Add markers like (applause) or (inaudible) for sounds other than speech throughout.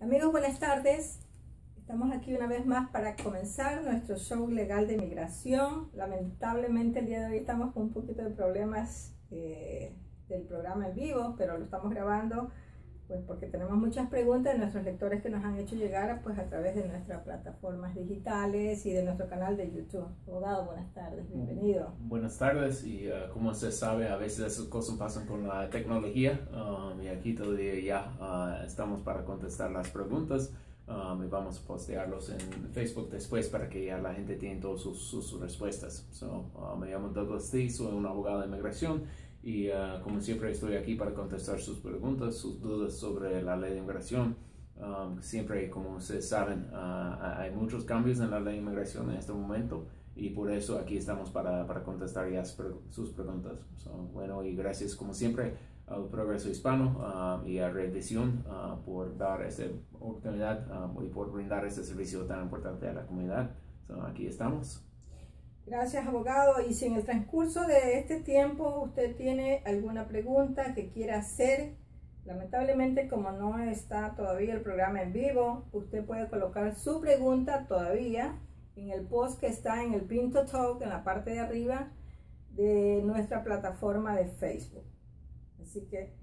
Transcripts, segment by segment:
Amigos, buenas tardes. Estamos aquí una vez más para comenzar nuestro show legal de migración. Lamentablemente el día de hoy estamos con un poquito de problemas eh, del programa en vivo, pero lo estamos grabando pues porque tenemos muchas preguntas de nuestros lectores que nos han hecho llegar pues a través de nuestras plataformas digitales y de nuestro canal de YouTube. Abogado, buenas tardes, bienvenido. Buenas tardes y uh, como usted sabe, a veces esas cosas pasan con la tecnología um, y aquí todavía ya uh, estamos para contestar las preguntas um, y vamos a postearlos en Facebook después para que ya la gente tenga todas sus, sus, respuestas. So, uh, me llamo Douglas T, soy un abogado de inmigración y uh, como siempre estoy aquí para contestar sus preguntas, sus dudas sobre la ley de inmigración. Um, siempre, como ustedes saben, uh, hay muchos cambios en la ley de inmigración en este momento y por eso aquí estamos para, para contestar ya sus preguntas. So, bueno, y gracias como siempre al Progreso Hispano um, y a Reedición uh, por dar esta oportunidad y por brindar este servicio tan importante a la comunidad. So, aquí estamos. Gracias, abogado. Y si en el transcurso de este tiempo usted tiene alguna pregunta que quiera hacer, lamentablemente como no está todavía el programa en vivo, usted puede colocar su pregunta todavía en el post que está en el Pinto Talk en la parte de arriba de nuestra plataforma de Facebook. Así que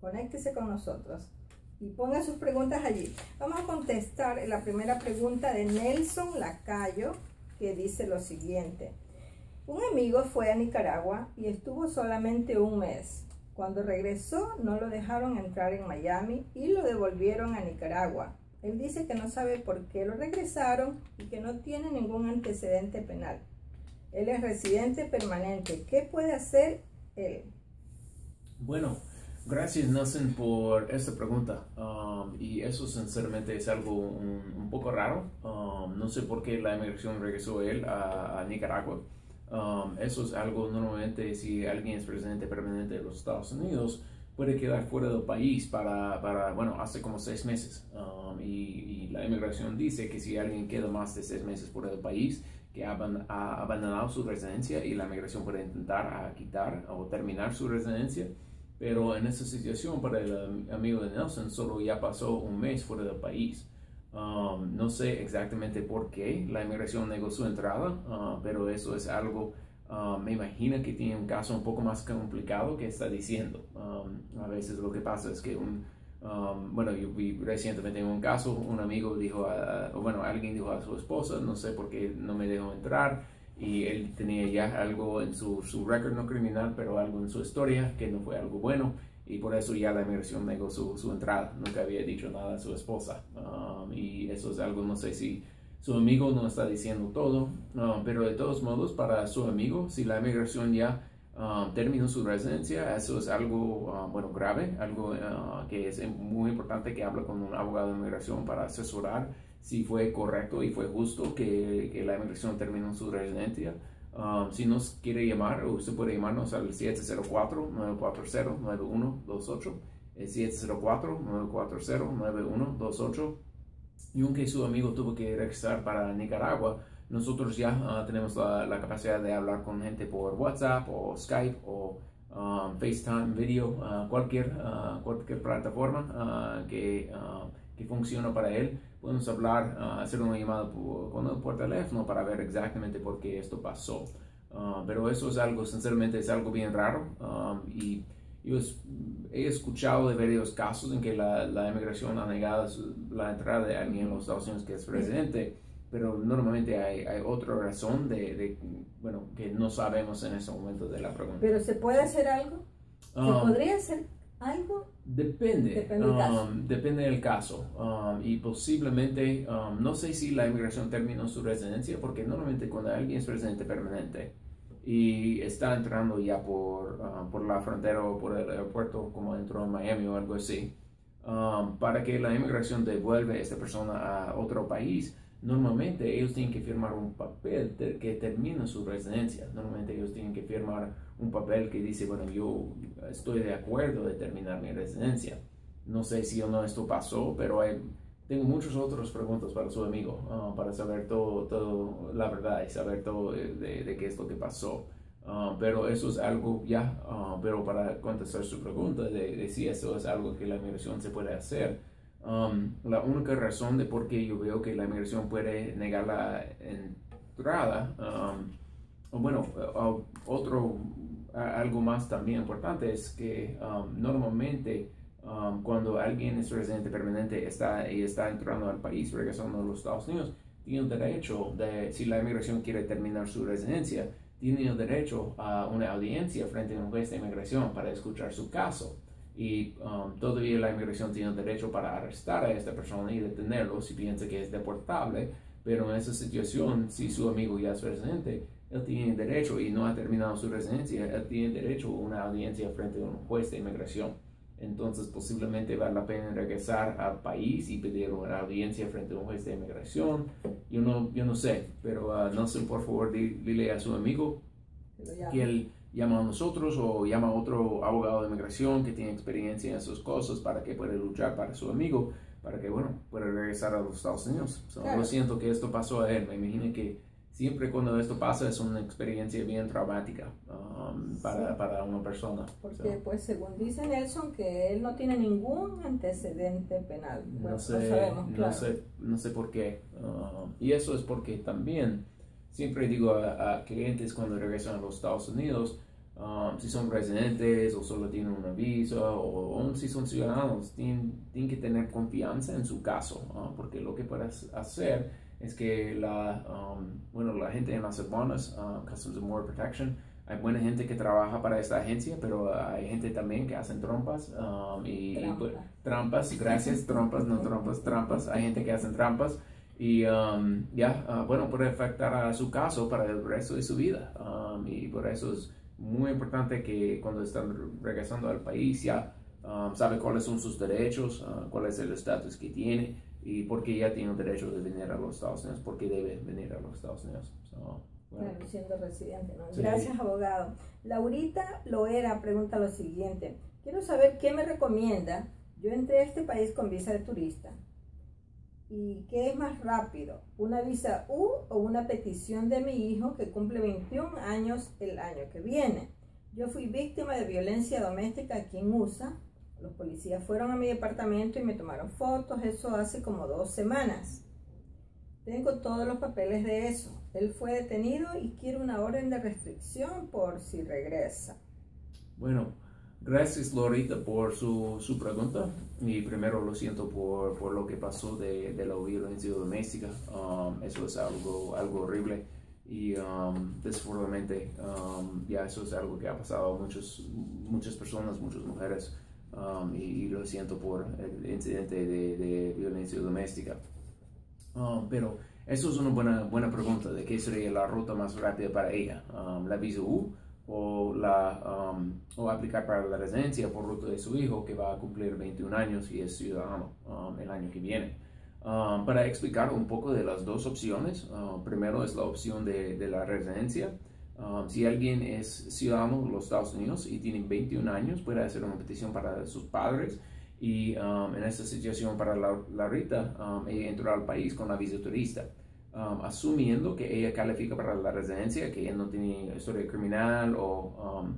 conéctese con nosotros y ponga sus preguntas allí. Vamos a contestar la primera pregunta de Nelson Lacayo que dice lo siguiente. Un amigo fue a Nicaragua y estuvo solamente un mes. Cuando regresó no lo dejaron entrar en Miami y lo devolvieron a Nicaragua. Él dice que no sabe por qué lo regresaron y que no tiene ningún antecedente penal. Él es residente permanente. ¿Qué puede hacer él? Bueno, gracias Nelson por esta pregunta. Um, y eso sinceramente es algo un, poco raro. Um, no sé por qué la inmigración regresó él a, Nicaragua. Um, eso es algo normalmente si alguien es presidente permanente de los Estados Unidos puede quedar fuera del país para, para bueno, hace como seis meses. Y, la inmigración dice que si alguien queda más de seis meses fuera del país, que ha, abandonado su residencia y la inmigración puede intentar quitar o terminar su residencia. Pero en esta situación, para el amigo de Nelson, solo ya pasó un mes fuera del país. Um, no sé exactamente por qué la inmigración negó su entrada, uh, pero eso es algo, uh, me imagino que tiene un caso un poco más complicado que está diciendo. Um, a veces lo que pasa es que un, um, bueno, yo vi recientemente en un caso, un amigo dijo, a, bueno, alguien dijo a su esposa, no sé por qué no me dejó entrar, y él tenía ya algo en su, su récord no criminal, pero algo en su historia que no fue algo bueno y por eso ya la inmigración negó su, su entrada. Nunca había dicho nada a su esposa. Um, y eso es algo, no sé si su amigo no está diciendo todo, um, pero de todos modos, para su amigo, si la inmigración ya um, terminó su residencia, eso es algo, uh, bueno, grave, algo uh, que es muy importante que hable con un abogado de inmigración para asesorar si fue correcto y fue justo que, que la inmigración terminó su residencia. Um, si nos quiere llamar, usted puede llamarnos al 704-940-9128. El 704-940-9128. Y aunque su amigo tuvo que regresar para Nicaragua, nosotros ya uh, tenemos la, la, capacidad de hablar con gente por WhatsApp o Skype o um, FaceTime, video, uh, cualquier, uh, cualquier plataforma que, que funcione para él podemos hablar, uh, hacer una llamada por, por, teléfono para ver exactamente por qué esto pasó. Uh, pero eso es algo, sinceramente, es algo bien raro. Um, y yo he escuchado de varios casos en que la, la inmigración ha negado la entrada de alguien en los Estados Unidos que es residente, pero normalmente hay, hay otra razón de, de, bueno, que no sabemos en ese momento de la pregunta. ¿Pero se puede hacer algo? ¿Se um, podría hacer algo? Depende, depende, del caso. Um, depende del caso. Um, y posiblemente, um, no sé si la inmigración terminó su residencia, porque normalmente cuando alguien es residente permanente y está entrando ya por, uh, por la frontera o por el aeropuerto, como entró en Miami o algo así, para que la inmigración devuelva a esta persona a otro país, normalmente ellos tienen que firmar un papel que termina su residencia. Normalmente ellos tienen que firmar un papel que dice, bueno, yo estoy de acuerdo de terminar mi residencia. No sé si o no esto pasó, pero hay, tengo muchas otras preguntas para su amigo, uh, para saber todo, la verdad y saber todo de, de, de qué es lo que pasó. Uh, pero eso es algo ya, uh, pero para contestar su pregunta de, de, si eso es algo que la inmigración se puede hacer, Um, la única razón de por qué yo veo que la inmigración puede negar la entrada, um, bueno, otro, algo más también importante es que um, normalmente cuando alguien es residente permanente está, y está entrando al país, regresando a los Estados Unidos, tiene el derecho de, si la inmigración quiere terminar su residencia, tiene el derecho a una audiencia frente a un juez de inmigración para escuchar su caso y um, todavía la inmigración tiene el derecho para arrestar a esta persona y detenerlo si piensa que es deportable, pero en esa situación, si su amigo ya es residente, él tiene derecho y no ha terminado su residencia, él tiene derecho a una audiencia frente a un juez de inmigración. Entonces posiblemente vale la pena regresar al país y pedir una audiencia frente a un juez de inmigración. Yo no, yo no sé, pero uh, Nelson, por favor, dile a su amigo que él llama a nosotros o llama a otro abogado de inmigración que tiene experiencia en esas cosas para que pueda luchar para su amigo, para que, bueno, pueda regresar a los Estados Unidos. Lo siento que esto pasó a él. Me imagino que siempre cuando esto pasa es una experiencia bien traumática um, para, para, una persona. Porque, pues, según dice Nelson, que él no tiene ningún antecedente penal. no, sé, no, sé, no sé por qué. Uh, y eso es porque también siempre digo a, a, clientes cuando regresan a los Estados Unidos, Um, si son residentes o solo tienen una visa o, aún si son ciudadanos, tienen, tienen, que tener confianza en su caso, porque lo que puedes hacer es que la, um, bueno, la gente en las aduanas, uh, Customs and Border Protection, hay buena gente que trabaja para esta agencia, pero hay gente también que hacen trompas um, y, pues, trampas, gracias, trampas, no (laughs) trampas, trampas, hay gente que hacen trampas y ya, uh, bueno, puede afectar a su caso para el resto de su vida y por eso es muy importante que cuando están regresando al país ya um, sabe cuáles son sus derechos, uh, cuál es el estatus que tiene y por qué ya tiene el derecho de venir a los Estados Unidos, por qué debe venir a los Estados Unidos. bueno. siendo residente, ¿no? Gracias, abogado. Laurita Loera pregunta lo siguiente. Quiero saber qué me recomienda. Yo entré a este país con visa de turista ¿Y qué es más rápido? ¿Una visa U o una petición de mi hijo que cumple 21 años el año que viene? Yo fui víctima de violencia doméstica aquí en USA. Los policías fueron a mi departamento y me tomaron fotos, eso hace como dos semanas. Tengo todos los papeles de eso. Él fue detenido y quiere una orden de restricción por si regresa. Bueno, Gracias Lorita por su, su, pregunta y primero lo siento por, por lo que pasó de, de, la violencia doméstica. Um, eso es algo, algo horrible y um, desafortunadamente um, ya eso es algo que ha pasado a muchos, muchas personas, muchas mujeres um, y, lo siento por el incidente de, de violencia doméstica. pero eso es una buena, buena pregunta de qué sería la ruta más rápida para ella. la visa U o, la, um, o aplicar para la residencia por ruta de su hijo que va a cumplir 21 años y es ciudadano um, el año que viene. Um, para explicar un poco de las dos opciones, uh, primero es la opción de, de la residencia. si alguien es ciudadano de los Estados Unidos y tiene 21 años, puede hacer una petición para sus padres y en esta situación para la, la Rita, ella entró al país con la visa turista. Um, asumiendo que ella califica para la residencia, que ella no tiene historia criminal o um,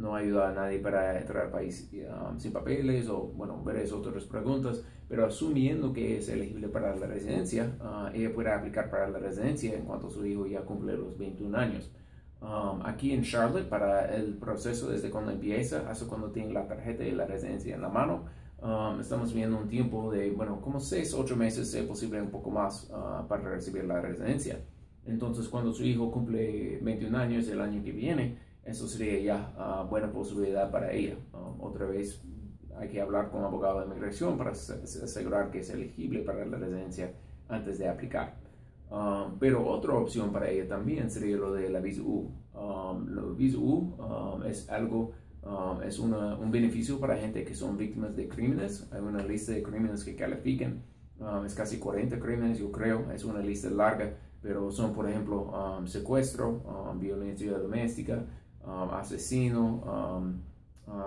no ayuda a nadie para entrar al país um, sin papeles o, bueno, varias otras preguntas, pero asumiendo que es elegible para la residencia, uh, ella puede aplicar para la residencia en cuanto su hijo ya cumple los 21 años. aquí en Charlotte, para el proceso desde cuando empieza hasta cuando tiene la tarjeta de la residencia en la mano, Um, estamos viendo un tiempo de, bueno, como 6, 8 meses, es posible un poco más uh, para recibir la residencia. Entonces, cuando su hijo cumple 21 años el año que viene, eso sería ya uh, buena posibilidad para ella. Um, otra vez, hay que hablar con un abogado de inmigración para asegurar que es elegible para la residencia antes de aplicar. Um, pero otra opción para ella también sería lo de la visa U. la visa U es algo Um, es un beneficio para gente que son víctimas de crímenes. Hay una lista de crímenes que califican. Um, es casi 40 crímenes, yo creo. Es una lista larga, pero son, por ejemplo, um, secuestro, violencia doméstica, asesino,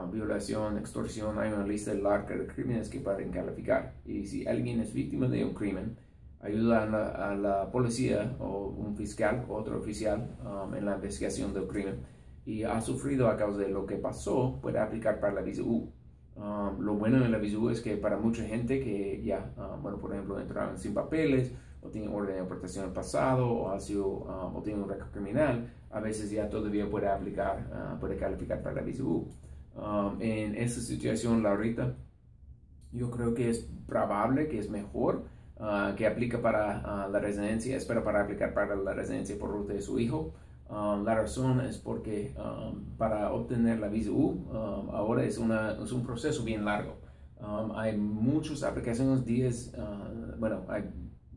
violación, extorsión. Hay una lista larga de crímenes que pueden calificar. Y si alguien es víctima de un crimen, ayuda a la, a la policía o un fiscal, otro oficial, en la investigación del crimen y ha sufrido a causa de lo que pasó, puede aplicar para la visa U. Um, lo bueno de la visa es que para mucha gente que ya, um, bueno, por ejemplo, entraron sin papeles o tienen orden de deportación en el pasado o, ha sido, um, o tienen un récord criminal, a veces ya todavía puede aplicar, uh, puede calificar para la visa en esa situación, Laurita, yo creo que es probable que es mejor uh, que aplique para uh, la residencia, espero para aplicar para la residencia por ruta de su hijo. Um, la razón es porque um, para obtener la visa U um, ahora es, una, es, un proceso bien largo. hay muchas aplicaciones, 10, uh, bueno, hay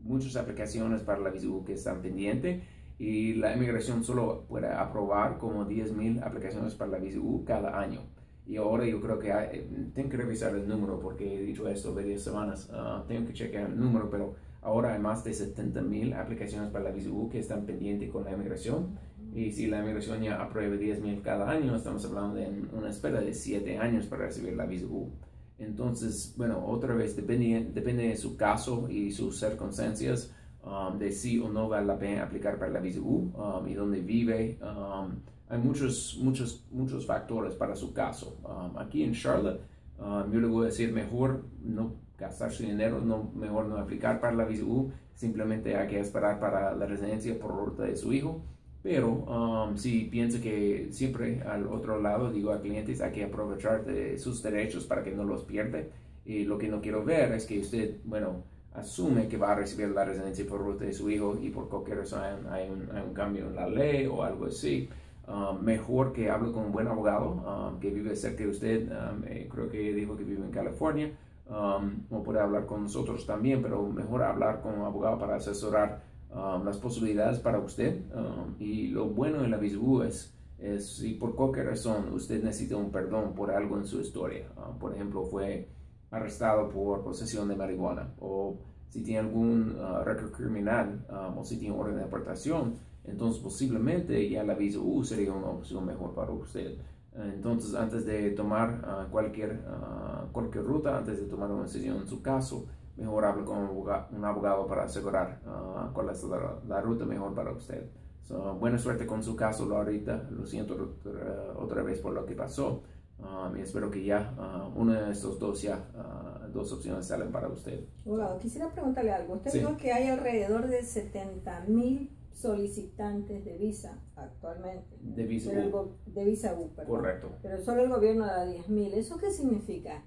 muchas aplicaciones para la visa U que están pendientes y la inmigración solo puede aprobar como 10.000 aplicaciones para la visa U cada año. Y ahora yo creo que hay, tengo que revisar el número porque he dicho esto varias semanas, uh, tengo que chequear el número, pero ahora hay más de 70.000 aplicaciones para la visa U que están pendientes con la inmigración y si la inmigración ya aprueba 10.000 cada año, estamos hablando de una espera de 7 años para recibir la visa U. Entonces, bueno, otra vez depende, depende de su caso y sus circunstancias um, de si o no vale la pena aplicar para la visa U um, y dónde vive. Um, hay muchos, muchos, muchos factores para su caso. aquí en Charlotte, yo le voy a decir mejor no gastar su dinero, no, mejor no aplicar para la visa U, simplemente hay que esperar para la residencia por ruta de su hijo pero um, si piensa que siempre al otro lado digo a clientes hay que aprovechar de sus derechos para que no los pierda. Y lo que no quiero ver es que usted, bueno, asume que va a recibir la residencia por ruta de su hijo y por cualquier razón hay un, cambio en la ley o algo así. Um, mejor que hable con un buen abogado um, que vive cerca de usted. Eh, creo que dijo que vive en California. o puede hablar con nosotros también, pero mejor hablar con un abogado para asesorar Um, las posibilidades para usted. Um, y lo bueno de la VISU es, es si por cualquier razón usted necesita un perdón por algo en su historia. Um, por ejemplo, fue arrestado por posesión de marihuana o si tiene algún uh, criminal o si tiene orden de deportación, entonces posiblemente ya la visa U sería una opción mejor para usted. Entonces, antes de tomar uh, cualquier, uh, cualquier ruta, antes de tomar una decisión en su caso, mejor hable con un abogado para asegurar uh, cuál es la, ruta mejor para usted. buena suerte con su caso, ahorita. Lo siento otra, vez por lo que pasó. Um, y espero que ya uh, una de estos dos ya, uh, dos opciones salen para usted. Abogado, quisiera preguntarle algo. Usted dijo que hay alrededor de 70 mil solicitantes de visa actualmente. De visa U. de visa U, perdón. Correcto. Pero solo el gobierno da 10 mil. ¿Eso qué significa?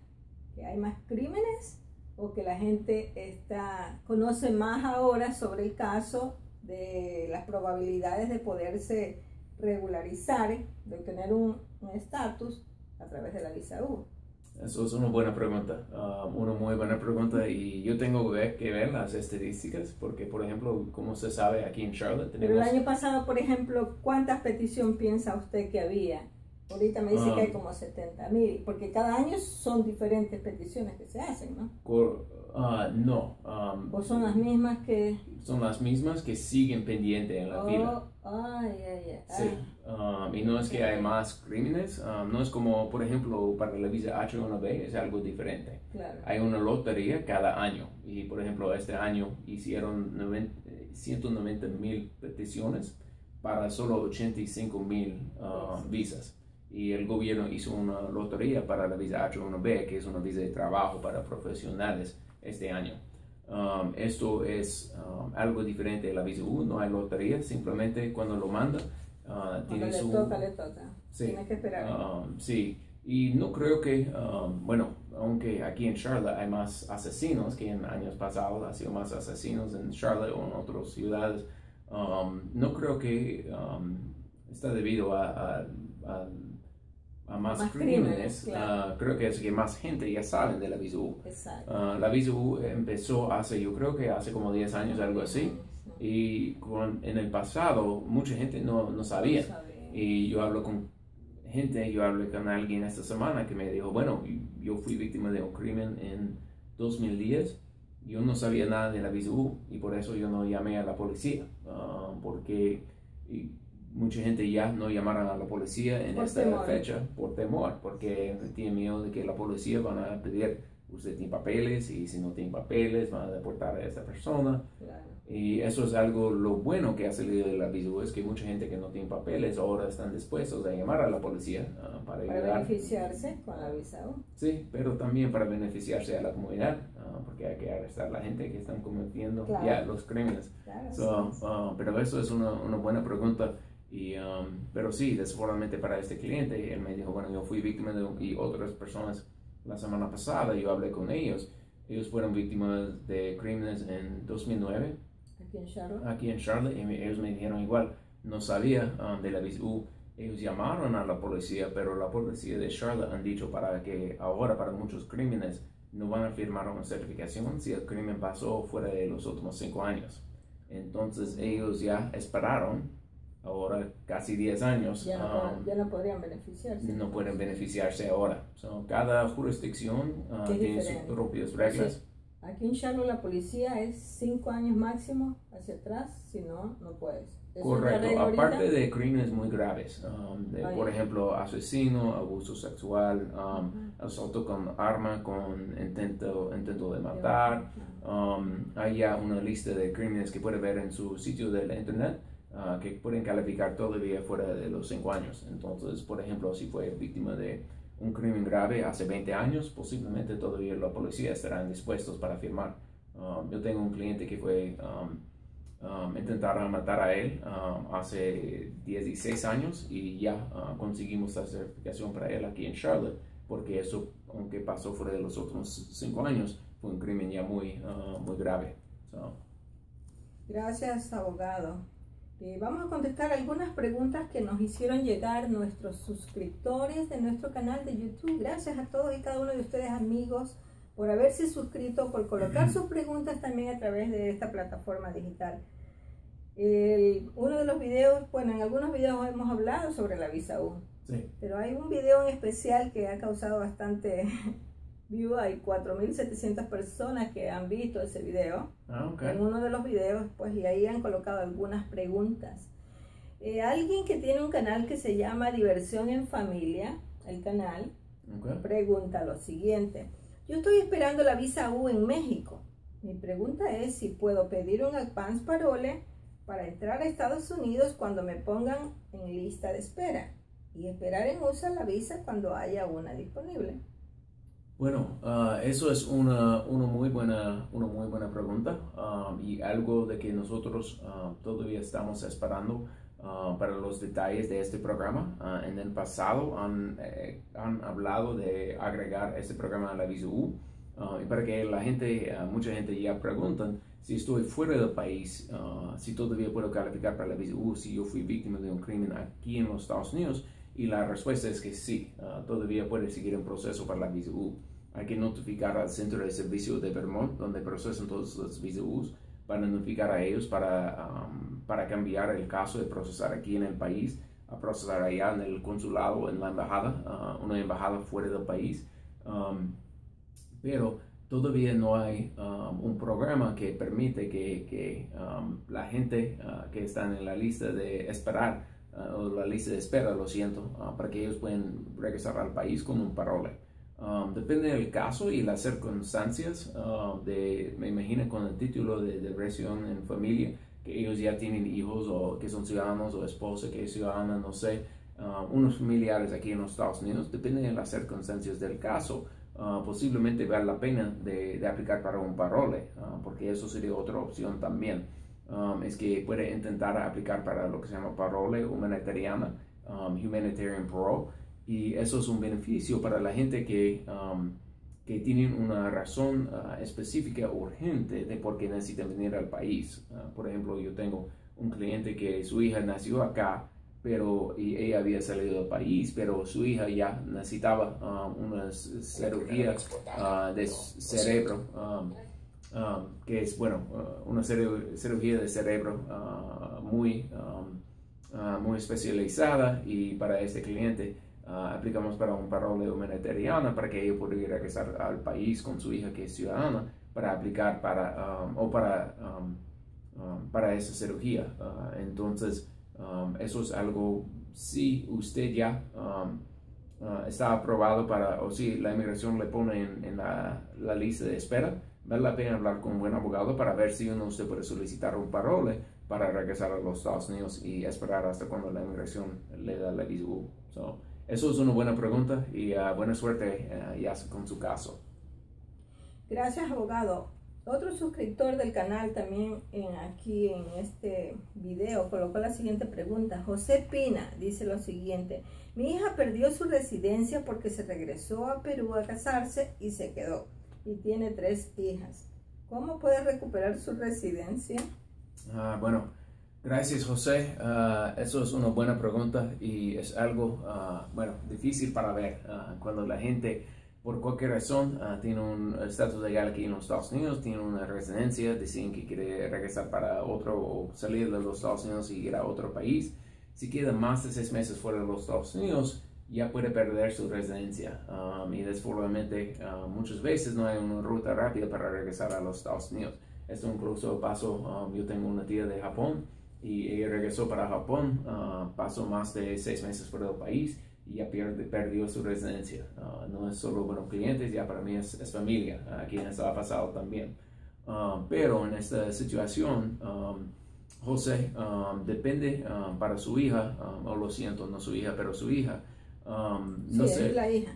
¿Que hay más crímenes? O que la gente está, conoce más ahora sobre el caso de las probabilidades de poderse regularizar, de obtener un estatus a través de la visa U. Eso es una buena pregunta, um, una muy buena pregunta y yo tengo que ver las estadísticas porque, por ejemplo, como se sabe aquí en Charlotte tenemos... Pero el año pasado, por ejemplo, ¿cuántas peticiones piensa usted que había? Ahorita me dice que hay um, como 70 mil, porque cada año son diferentes peticiones que se hacen, ¿no? Uh, no. Um, ¿O son las mismas que...? Son las mismas que siguen pendientes en la oh, fila. Ah, ya, ya. Sí. Um, y no es que hay más crímenes, no es como, por ejemplo, para la visa H1B, es algo diferente. Claro. Hay una lotería cada año. Y, por ejemplo, este año hicieron 190 mil peticiones para solo 85 mil visas y el gobierno hizo una lotería para la visa H1B, que es una visa de trabajo para profesionales este año. Um, esto es um, algo diferente de la visa U, no hay lotería, simplemente cuando lo manda, uh, tiene su... le toca, le toca. Sí, Tiene que esperar. Um, sí, y no creo que, bueno, aunque aquí en Charlotte hay más asesinos que en años pasados, ha sido más asesinos en Charlotte o en otras ciudades, no creo que está debido a, a a más, crímenes, ah, creo que es que más gente ya saben de la VISU. Uh, la VISU empezó hace, yo creo que hace como 10 años, algo así. Y con, en el pasado mucha gente no, no, sabía. Y yo hablo con gente, yo hablé con alguien esta semana que me dijo, bueno, yo fui víctima de un crimen en 2010. Yo no sabía nada de la VISU y por eso yo no llamé a la policía. Ah, porque mucha gente ya no llamará a la policía en esta fecha por temor, porque tienen miedo de que la policía van a pedir usted tiene papeles y si no tiene papeles van a deportar a esa persona. Claro. Y eso es algo, lo bueno que ha salido de la visa es que mucha gente que no tiene papeles ahora están dispuestos a llamar a la policía ah, para, Para ayudar. beneficiarse con la visa U. Sí, pero también para beneficiarse a la comunidad, ah, porque hay que arrestar a la gente que están cometiendo Claro. ya los crímenes. Claro, So, sí. ah, pero eso es una, una buena pregunta. Y, um, pero sí, desafortunadamente para este cliente, él me dijo, bueno, yo fui víctima de, y otras personas la semana pasada, yo hablé con ellos. Ellos fueron víctimas de crímenes en 2009 Aquí en Charlotte. aquí en Charlotte y ellos me dijeron igual, no sabía um, de la visa U. Ellos llamaron a la policía, pero la policía de Charlotte han dicho para que ahora para muchos crímenes no van a firmar una certificación si el crimen pasó fuera de los últimos cinco años. Entonces ellos ya esperaron, ahora casi 10 años, Ya no, um, ya no podrían beneficiarse. no pueden beneficiarse ahora. So, cada jurisdicción uh, tiene sus propias reglas. Aquí en Charlotte la policía es cinco años máximo hacia atrás, si no, no puedes. Correcto, ahorita. aparte de crímenes muy graves, um, de, por ejemplo, asesino, abuso sexual, um, asalto con arma, con intento, intento de matar. Um, hay ya una lista de crímenes que puede ver en su sitio de la internet uh, que pueden calificar todavía fuera de los 5 años. Entonces, por ejemplo, si fue víctima de un crimen grave hace 20 años, posiblemente todavía la policía estarán dispuestos para firmar. Um, yo tengo un cliente que fue... Um, um, matar a él um, hace 16 años y ya uh, conseguimos la certificación para él aquí en Charlotte porque eso, aunque pasó fuera de los otros 5 años, fue un crimen ya muy, uh, muy grave. So, Gracias, abogado. Eh, vamos a contestar algunas preguntas que nos hicieron llegar nuestros suscriptores de nuestro canal de YouTube. Gracias a todos y cada uno de ustedes, amigos, por haberse suscrito, por colocar sus preguntas también a través de esta plataforma digital. El- uno de los videos, bueno, en algunos videos hemos hablado sobre la visa U, sí. pero hay un video en especial que ha causado bastante view. Hay 4.700 personas que han visto ese video Ah, ok. en uno de los videos, pues, y ahí han colocado algunas preguntas. Eh, alguien que tiene un canal que se llama Diversión en Familia, el canal, ok. pregunta lo siguiente. Yo estoy esperando la visa U en México. Mi pregunta es si puedo pedir un advance parole para entrar a Estados Unidos cuando me pongan en lista de espera y esperar en USA la visa cuando haya una disponible. Bueno, ah, eso es una, una, muy buena, una muy buena pregunta um, y algo de que nosotros ah, todavía estamos esperando ah, para los detalles de este programa. Ah, en el pasado han, eh, han hablado de agregar este programa a la visa U ah, y para que la gente, ah, mucha gente ya preguntan si estoy fuera del país, ah, si todavía puedo calificar para la visa U, si yo fui víctima de un crimen aquí en los Estados Unidos. Y la respuesta es que sí, ah, todavía puede seguir en proceso para la visa U. Hay que notificar al Centro de Servicio de Vermont, donde procesan todos los visa U's, para notificar a ellos para, um, para cambiar el caso de procesar aquí en el país a procesar allá en el consulado, en la embajada, ah, una embajada fuera del país. Um, pero todavía no hay um, un programa que permite que, que um, la gente ah, que están en la lista de esperar uh, o la lista de espera, lo siento, uh, para que ellos puedan regresar al país con un parole. Um, depende del caso y las circunstancias uh, de, me imagino con el título de depresión en familia, que ellos ya tienen hijos o que son ciudadanos o esposa que es ciudadana, no sé, uh, unos familiares aquí en los Estados Unidos, depende de las circunstancias del caso. Uh, posiblemente vale la pena de, de aplicar para un parole, porque eso sería otra opción también um, es que puede intentar aplicar para lo que se llama parole humanitariana, um, humanitarian parole, y eso es un beneficio para la gente que, um, que tienen una razón uh, específica urgente de por qué necesitan venir al país. Uh, por ejemplo, yo tengo un cliente que su hija nació acá, pero y ella había salido del país, pero su hija ya necesitaba um, una cirugía uh, de cerebro. Um, um, que es, bueno, uh, una cir- cirugía de cerebro uh, muy, um, uh, muy especializada y para este cliente uh, aplicamos para un parole humanitariana para que ella pudiera regresar al país con su hija que es ciudadana para aplicar para, um, o para, um, para esa cirugía. Uh, entonces, eso es algo, si usted ya ah, está aprobado para, o si la inmigración le pone en, la, lista de espera, vale la pena hablar con un buen abogado para ver si uno usted puede solicitar un parole para regresar a los Estados Unidos y esperar hasta cuando la inmigración le da la visa So, eso es una buena pregunta y uh, buena suerte uh, ya con su caso. Gracias, abogado. Otro suscriptor del canal también en, aquí en este video colocó la siguiente pregunta. José Pina dice lo siguiente. Mi hija perdió su residencia porque se regresó a Perú a casarse y se quedó. Y tiene tres hijas. ¿Cómo puede recuperar su residencia? Ah, bueno, gracias José. Ah, eso es una buena pregunta y es algo, ah, bueno, difícil para ver cuando la gente, por cualquier razón, tiene un estatus legal aquí en los Estados Unidos, tiene una residencia, deciden que quiere regresar para otro o salir de los Estados Unidos y ir a otro país. Si queda más de seis meses fuera de los Estados Unidos, ya puede perder su residencia. y desfortunadamente, muchas veces no hay una ruta rápida para regresar a los Estados Unidos. Esto incluso pasó, um, yo tengo una tía de Japón y ella regresó para Japón, uh, pasó más de seis meses fuera del país y ya perdió su residencia. Uh, no es solo buenos clientes, ya para mí es, es familia, a uh, quien ha pasado también. Um, pero en esta situación, um, José, depende para su hija, o lo siento, no su hija, pero su hija. No sé, es la hija.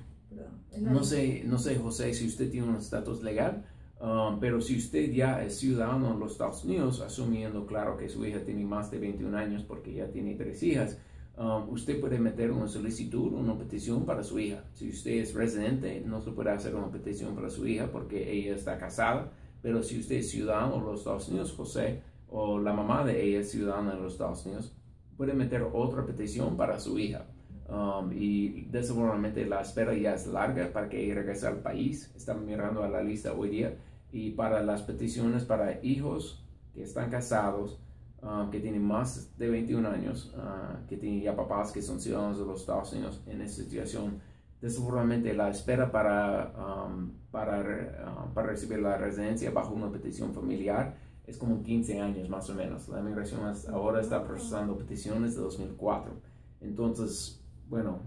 no, Sé, no sé, José, si usted tiene un estatus legal Um, pero si usted ya es ciudadano de los Estados Unidos, asumiendo claro que su hija tiene más de 21 años porque ya tiene tres hijas, um, usted puede meter una solicitud, una petición para su hija. Si usted es residente, no se puede hacer una petición para su hija porque ella está casada, pero si usted es ciudadano de los Estados Unidos, José, o la mamá de ella es ciudadana de los Estados Unidos, puede meter otra petición para su hija. Um, y desafortunadamente la espera ya es larga para que regrese al país. Estamos mirando a la lista hoy día y para las peticiones para hijos que están casados, um, que tienen más de 21 años, uh, que tienen ya papás que son ciudadanos de los Estados Unidos en esta situación. Desafortunadamente la espera para, um, para, uh, para recibir la residencia bajo una petición familiar es como 15 años más o menos. La inmigración ahora está procesando peticiones de 2004. Entonces, bueno,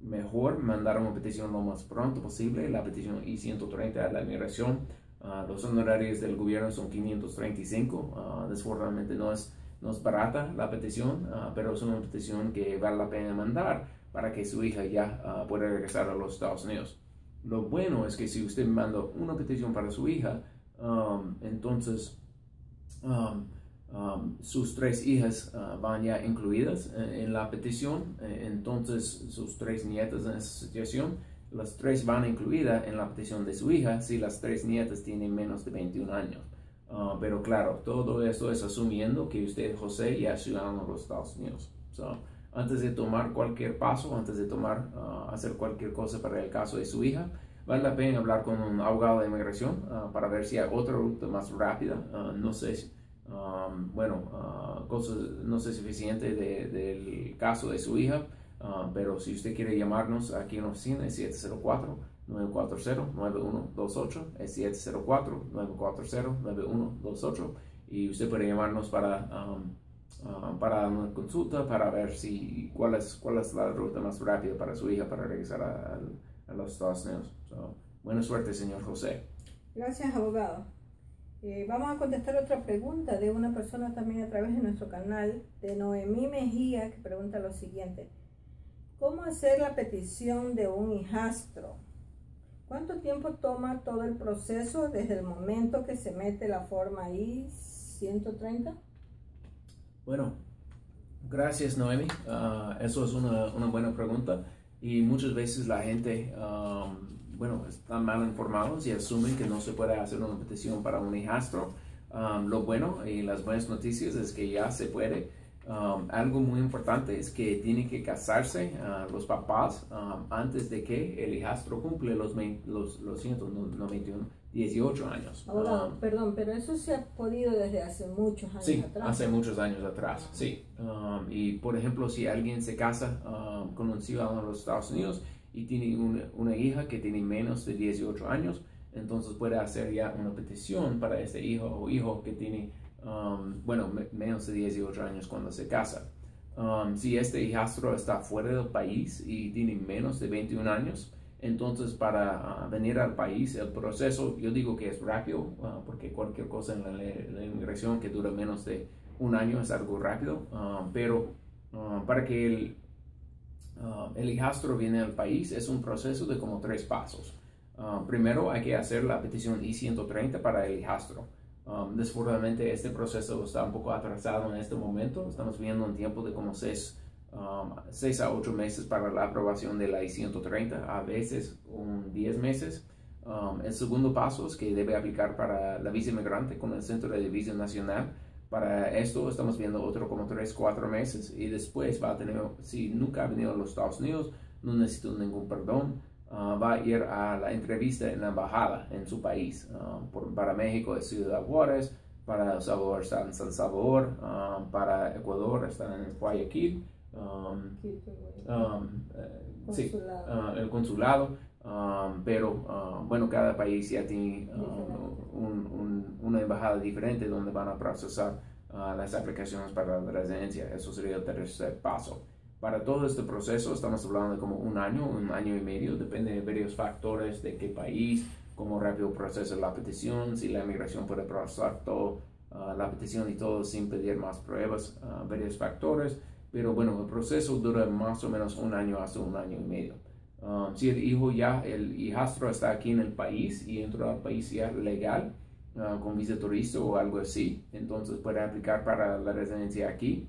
mejor mandar una petición lo más pronto posible, la petición I-130 a la inmigración Ah, los honorarios del gobierno son 535. Uh, desfortunadamente no es, no es barata la petición, ah, pero es una petición que vale la pena mandar para que su hija ya pueda regresar a los Estados Unidos. Lo bueno es que si usted manda una petición para su hija, um, entonces um, um, sus tres hijas van ya incluidas en, en la petición, eh, entonces sus tres nietas en esa situación las tres van incluidas en la petición de su hija si las tres nietas tienen menos de 21 años. Ah, pero claro, todo esto es asumiendo que usted, José, ya es ciudadano de los Estados Unidos. antes de tomar cualquier paso, antes de tomar, ah, hacer cualquier cosa para el caso de su hija, vale la pena hablar con un abogado de inmigración para ver si hay otra ruta más rápida. no sé, bueno, cosas, no sé suficiente del caso de su hija. Ah, pero si usted quiere llamarnos aquí en la oficina es 704-940-9128, es 704-940-9128 y usted puede llamarnos para, um, ah, para una consulta para ver si cuál es, cuál es la ruta más rápida para su hija para regresar a, los Estados Unidos. buena suerte, señor José. Gracias, abogado. Eh, vamos a contestar otra pregunta de una persona también a través de nuestro canal, de Noemí Mejía, que pregunta lo siguiente. ¿Cómo hacer la petición de un hijastro? ¿Cuánto tiempo toma todo el proceso desde el momento que se mete la forma I-130? Bueno, gracias Noemi. Ah, eso es una, buena pregunta. Y muchas veces la gente, um, bueno, están mal informados y asumen que no se puede hacer una petición para un hijastro. Um, lo bueno y las buenas noticias es que ya se puede. Um, algo muy importante es que tienen que casarse uh, los papás um, antes de que el hijastro cumple los, los, los 191, 18 años. Um, perdón, pero eso se ha podido desde hace muchos años sí, atrás. hace muchos años atrás, sí. y por ejemplo, si alguien se casa con un ciudadano de los Estados Unidos y tiene una, una hija que tiene menos de 18 años, entonces puede hacer ya una petición para ese hijo o hijo que tiene Um, bueno, menos de 18 años cuando se casa. Um, si este hijastro está fuera del país y tiene menos de 21 años, entonces para uh, venir al país el proceso, yo digo que es rápido, uh, porque cualquier cosa en la, inmigración que dura menos de un año es algo rápido, uh, pero para que el, el hijastro viene al país es un proceso de como tres pasos. primero hay que hacer la petición I-130 para el hijastro. Um, desfortunadamente este proceso está un poco atrasado en este momento. Estamos viendo un tiempo de como 6 um, a 8 meses para la aprobación de la I-130, a veces un 10 meses. Um, el segundo paso es que debe aplicar para la visa inmigrante con el Centro de División Nacional. Para esto estamos viendo otro como 3, 4 meses y después va a tener, si nunca ha venido a los Estados Unidos, no necesito ningún perdón, Ah, va a ir a la entrevista en la embajada en su país. Ah, para México es Ciudad Juárez, para El Salvador está en San Salvador, ah, para Ecuador está en Guayaquil. Um, sí, el consulado. Pero bueno, cada país ya tiene una embajada diferente donde van a procesar las aplicaciones para la residencia. Eso sería el tercer paso. Para todo este proceso estamos hablando de como un año, un año y medio, depende de varios factores, de qué país, cómo rápido procesa la petición, si la inmigración puede procesar toda ah, la petición y todo sin pedir más pruebas, uh, varios factores. Pero bueno, el proceso dura más o menos un año hasta un año y medio. Um, si el hijo ya, el hijastro está aquí en el país y entra al país ya legal, uh, con visa turista o algo así, entonces puede aplicar para la residencia aquí.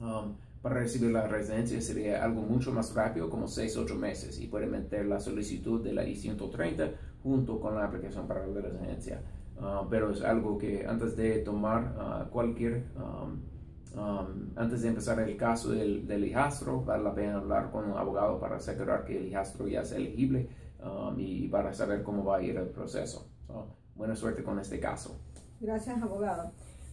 Um, para recibir la residencia sería algo mucho más rápido, como 6-8 meses, y puede meter la solicitud de la I-130 junto con la aplicación para la residencia. Ah, pero es algo que antes de tomar ah, cualquier, um, um, antes de empezar el caso del, del, hijastro, vale la pena hablar con un abogado para asegurar que el hijastro ya es elegible um, y para saber cómo va a ir el proceso. buena suerte con este caso. Gracias, abogado.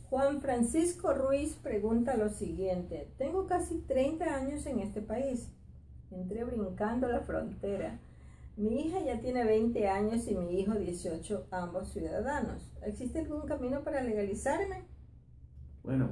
Juan Francisco Ruiz pregunta lo siguiente. Tengo casi 30 años en este país. Entré brincando la frontera. Mi hija ya tiene 20 años y mi hijo 18, ambos ciudadanos. ¿Existe algún camino para legalizarme? Bueno,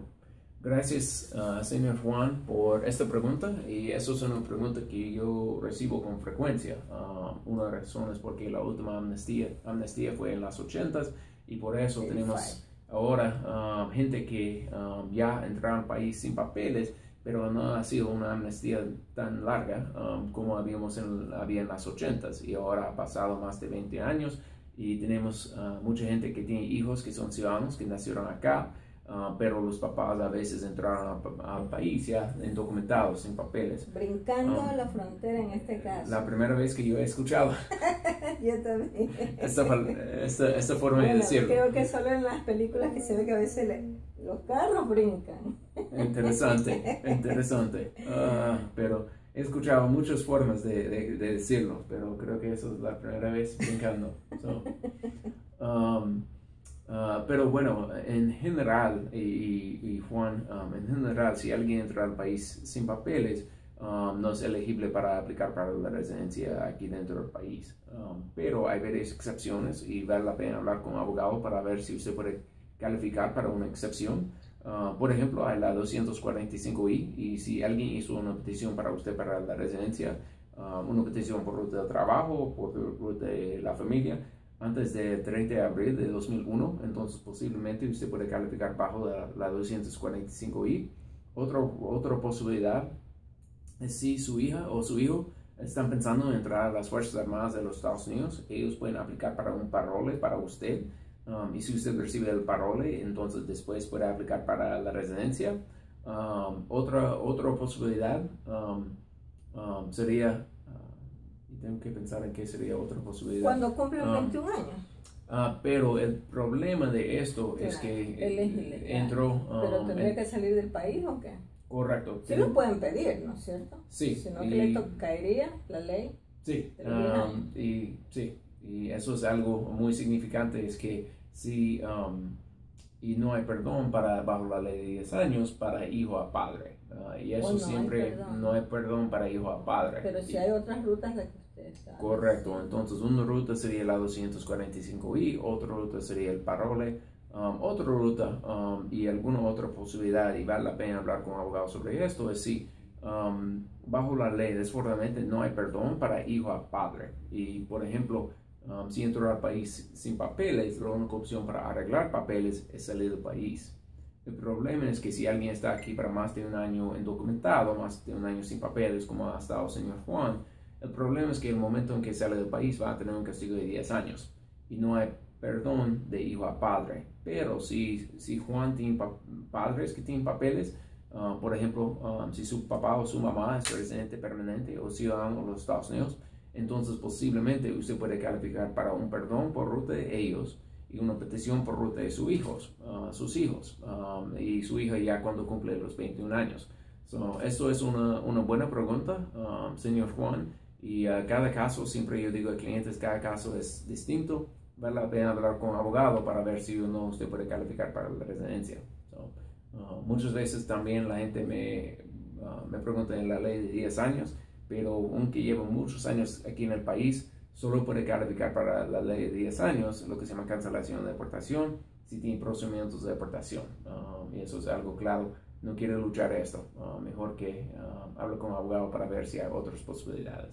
gracias, uh, señor Juan, por esta pregunta. Y eso es una pregunta que yo recibo con frecuencia. Uh, una de las razones porque la última amnistía, amnistía fue en las 80s y por eso tenemos ahora um, gente que ya entraron al país sin papeles, pero no ha sido una amnistía tan larga um, como habíamos en, había en las 80s y ahora ha pasado más de 20 años y tenemos uh, mucha gente que tiene hijos que son ciudadanos que nacieron acá Ah, pero los papás a veces entraron al país ya indocumentados, sin papeles. Brincando a ah, la frontera en este caso. La primera vez que yo he escuchado. (laughs) yo también. Esta, esta, forma de decirlo. Creo que solo en las películas que se ve que a veces los carros brincan. Interesante, (laughs) interesante. Uh, pero he escuchado muchas formas de, de, decirlo, pero creo que eso es la primera vez brincando. So, (laughs) um, Ah, pero bueno, en general, y, Juan, um, en general, si alguien entra al país sin papeles, um, no es elegible para aplicar para la residencia aquí dentro del país. Um, pero hay varias excepciones y vale la pena hablar con un abogado para ver si usted puede calificar para una excepción. Uh, por ejemplo, hay la 245I y si alguien hizo una petición para usted para la residencia, una petición por ruta de trabajo, por ruta de la familia, antes del 30 de abril de 2001, entonces posiblemente usted puede calificar bajo la, 245I. Otro, otra posibilidad es si su hija o su hijo están pensando en entrar a las Fuerzas Armadas de los Estados Unidos, ellos pueden aplicar para un parole para usted. Um, y si usted recibe el parole, entonces después puede aplicar para la residencia. Um, otra, otra posibilidad um, sería tengo que pensar en qué sería otra posibilidad. Cuando cumple 21 ah. años. Ah, pero el problema de esto es que entró... ¿Pero um, tendría que salir del país o qué? Correcto. Sí lo pueden pedir, ¿no es cierto? Sí. Si no, que le caería la ley. Sí, um, y, sí, y eso es algo muy significante, es que si... Um, y no hay perdón para bajo la ley de 10 años para hijo a padre. Ah, y eso siempre no hay perdón para hijo a padre. Pero si hay otras rutas de Correcto, entonces una ruta sería la 245i, otra ruta sería el parole, Um, otra ruta um, y alguna otra posibilidad, y vale la pena hablar con un abogado sobre esto, es si um, bajo la ley, desfortunadamente, no hay perdón para hijo a padre. Y, por ejemplo, si entro al país sin papeles, la única opción para arreglar papeles es salir del país. El problema es que si alguien está aquí para más de un año indocumentado, más de un año sin papeles, como ha estado el señor Juan, el problema es que el momento en que sale del país va a tener un castigo de 10 años y no hay perdón de hijo a padre. Pero si, si Juan tiene padres que tienen papeles, ah, por ejemplo, ah, si su papá o su mamá es residente permanente o ciudadano de los Estados Unidos, entonces posiblemente usted puede calificar para un perdón por ruta de ellos y una petición por ruta de sus hijos, uh, sus hijos um, y su hija ya cuando cumple los 21 años. So, esto es una, una buena pregunta, um, señor Juan, y uh, cada caso, siempre yo digo a clientes, cada caso es distinto. Vale la pena hablar con un abogado para ver si uno usted puede calificar para la residencia. So, uh, muchas veces también la gente me, me pregunta en la ley de 10 años, pero aunque llevo muchos años aquí en el país, solo puede calificar para la ley de 10 años, lo que se llama cancelación de deportación, si tiene procedimientos de deportación. Um, y eso es algo claro. No quiere luchar esto. Uh, mejor que uh, hable con un abogado para ver si hay otras posibilidades.